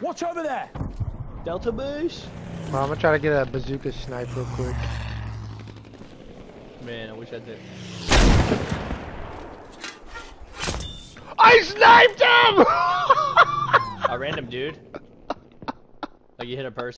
Watch over there. Delta boost. Well, I'm gonna try to get a bazooka snipe real quick. Man, I wish I did. I sniped him! A random dude. Like you hit a person.